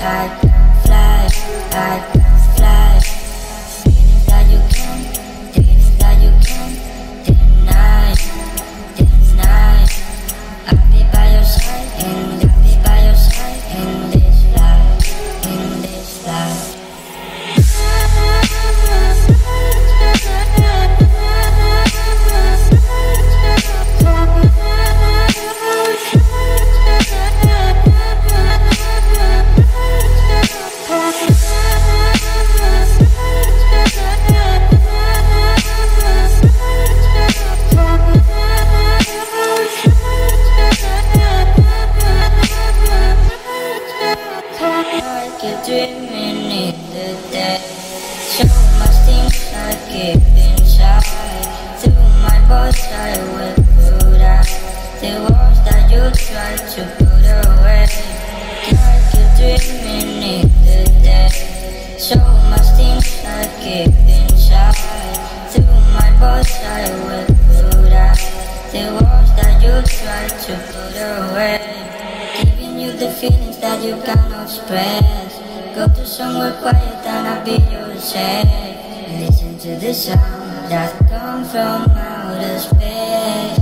I fly, I dreaming in the day. So much things I keep inside. Through my bones I will put out the walls that you try to put away. I keep dreaming in the day. So much things I keep inside. Through my bones I will put out the walls that you try to put away. Giving you the feelings that you cannot express. Go to somewhere quiet and I'll be your safe. Listen to the sound that come from outer space.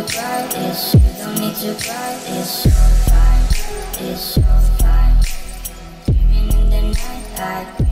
You don't need to cry, it's so fine, it's so fine. Dreaming in the